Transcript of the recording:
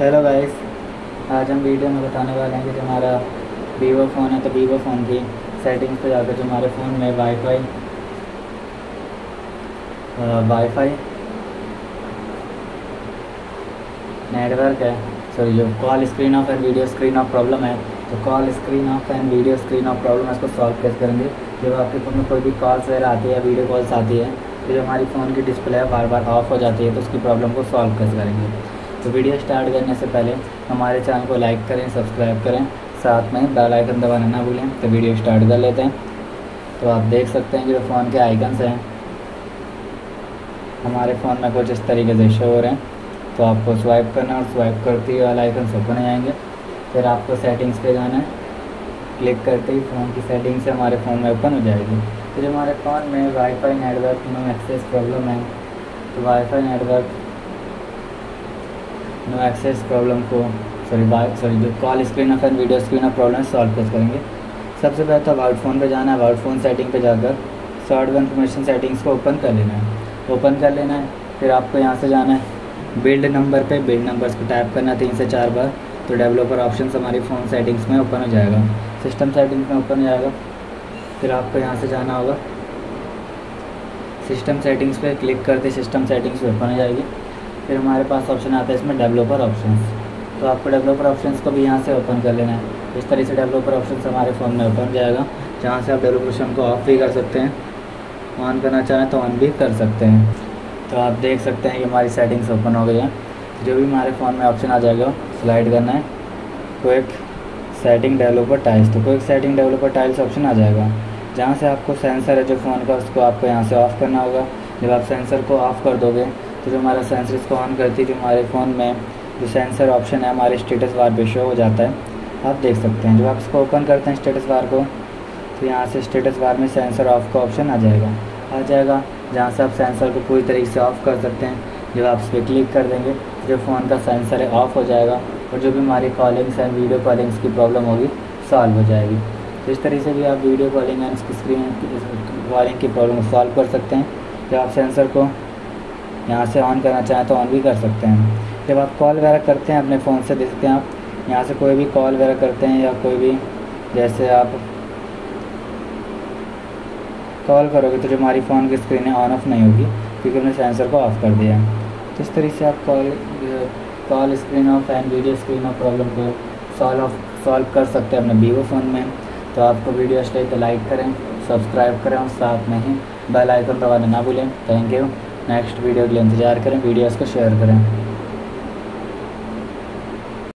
Hello guys आज हम video में बताने वाले हैं कि जो हमारा वीवो फ़ोन है तो वीवो फ़ोन की सेटिंग्स पे जाकर जो हमारे फ़ोन में वाईफाई वाईफाई नेटवर्क है। सॉरी जो call screen off and video screen off problem है तो call screen off and video screen off problem है इसको सॉल्व कैसे करेंगे? जब आपके फ़ोन में कोई भी कॉल्स वगैरह आती है वीडियो कॉल्स आती है तो जो हमारी फ़ोन की डिस्प्ले बार बार ऑफ़ हो जाती है तो उसकी प्रॉब्लम को सॉल्व कैसे करेंगे? तो वीडियो स्टार्ट करने से पहले हमारे चैनल को लाइक करें, सब्सक्राइब करें, साथ में बेल आइकन दबाना ना भूलें तो वीडियो स्टार्ट कर लेते हैं। तो आप देख सकते हैं कि जो फ़ोन के आइकन्स हैं, हमारे फ़ोन में कुछ इस तरीके से शो हो रहे हैं। तो आपको स्वाइप करना और स्वाइप करते ही वाला आइकन ओपन हो जाएँगे। फिर आपको सेटिंग्स पे जाना है। क्लिक करते ही फ़ोन की सेटिंग्स हमारे फ़ोन में ओपन हो जाएगी। फिर हमारे फ़ोन में वाईफाई नेटवर्क में एक्सेस प्रॉब्लम है। तो WiFi network no access problem को सॉरी सॉरी जो call screen off and video screen off problem solve कैसे करेंगे? सबसे पहले तो अबाउट फ़ोन पर जाना है अबाउट फ़ोन सेटिंग पे जाकर सॉफ्टवेयर इन्फॉर्मेशन सेटिंग्स को ओपन कर लेना है। ओपन कर लेना है, फिर आपको यहाँ से जाना है। बिल्ड नंबर पे बिल्ड नंबर्स को टाइप करना तीन से चार बार तो डेवलपर ऑप्शन हमारी फ़ोन सेटिंग्स में ओपन हो जाएगा। सिस्टम सेटिंग्स में ओपन हो जाएगा, फिर आपको यहाँ से जाना होगा। सिस्टम सेटिंग्स पे क्लिक करते सिस्टम सेटिंग्स ओपन हो जाएगी। फिर हमारे पास ऑप्शन आता है इसमें डेवलपर ऑप्शन तो आपको डेवलपर ऑप्शन को भी यहाँ से ओपन कर लेना है। इस तरह से डेवलपर ऑप्शन हमारे फ़ोन में ओपन जाएगा, जहाँ से आप डेवलपर को ऑफ़ भी कर सकते हैं। ऑन करना चाहें तो ऑन भी कर सकते हैं। तो आप देख सकते हैं कि हमारी सेटिंग्स ओपन हो गई हैं। जो भी हमारे फ़ोन में ऑप्शन आ जाएगा स्लाइड करना है। क्विक सेटिंग डेवलपर टाइल्स तो quick setting developer tiles option आ जाएगा। जहाँ से आपको सेंसर है जो फ़ोन का, उसको आपको यहाँ से ऑफ़ करना होगा। जब आप सेंसर को ऑफ़ कर दोगे तो जो हमारा सेंसर इसको ऑन करती है, जो हमारे फ़ोन में जो सेंसर ऑप्शन है, हमारे स्टेटस बार पे शो हो जाता है, आप देख सकते हैं। जब आप इसको ओपन करते हैं स्टेटस बार को तो यहाँ से स्टेटस बार में सेंसर ऑफ़ का ऑप्शन आ जाएगा। आ जाएगा, जहाँ से आप सेंसर को पूरी तरीके से ऑफ़ कर सकते हैं। जब आप इस पर क्लिक कर देंगे जो फ़ोन का सेंसर है ऑफ़ हो जाएगा और जो भी हमारी कॉलिंग्स हैं वीडियो कॉलिंग्स की प्रॉब्लम होगी सॉल्व हो जाएगी। तो इस तरीके से भी आप video calling and screen calling की प्रॉब्लम सॉल्व कर सकते हैं। जब आप सेंसर को यहाँ से ऑन करना चाहें तो ऑन भी कर सकते हैं। जब आप कॉल वगैरह करते हैं अपने फ़ोन से देखते हैं आप यहाँ से कोई भी कॉल वगैरह करते हैं या कोई भी, जैसे आप कॉल करोगे तो जो हमारी फ़ोन की स्क्रीन है ऑन ऑफ़ नहीं होगी, क्योंकि हमने सेंसर को ऑफ़ कर दिया। है तो इस तरीके से आप call call screen off and video screen off problem को सॉल्व ऑफ़ सॉल्व कर सकते हैं अपने वीवो फ़ोन में। तो आपको वीडियो अच्छी तो लाइक करें सब्सक्राइब करें और साथ में ही बेल आइकन दबाना ना भूलें। थैंक यू नेक्स्ट वीडियो के लिए इंतज़ार करें वीडियोज़ को शेयर करें